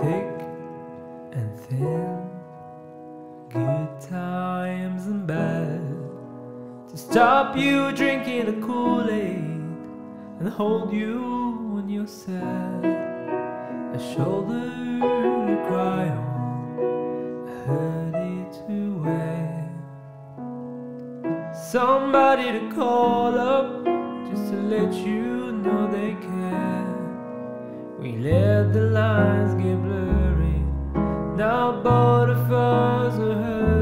thick and thin. Good times and bad to stop you drinking the Kool Aid and hold you when you're sad. A shoulder to cry on, a hoodie to wear, somebody to call up just to let you know they care. We let the lines get blurry. Now butterflies are hurt.